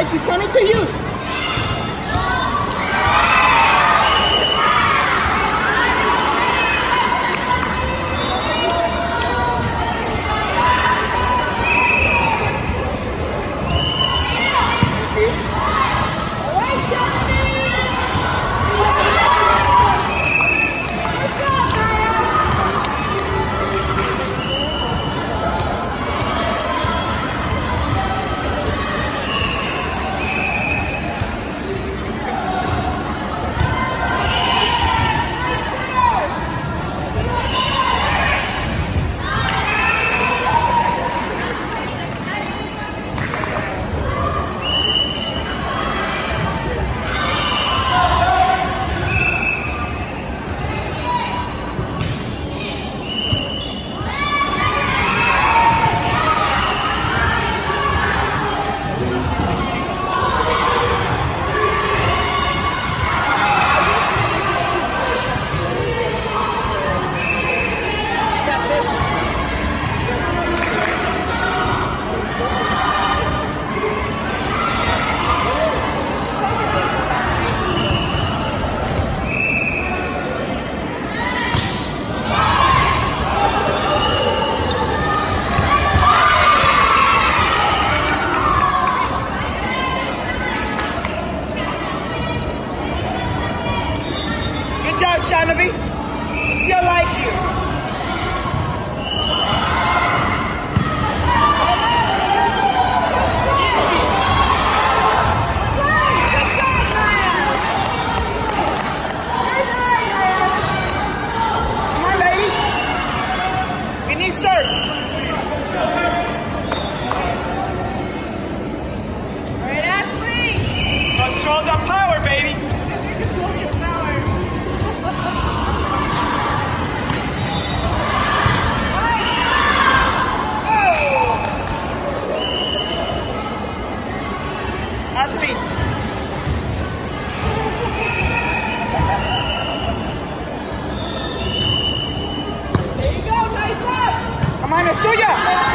I can send it to you. Job, Shanaby. Still like you. mano es tuya.